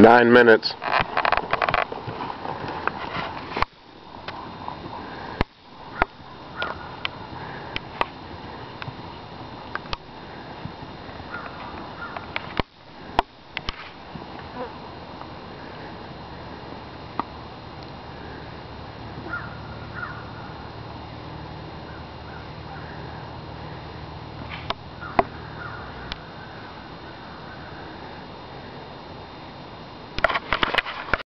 Nine minutes.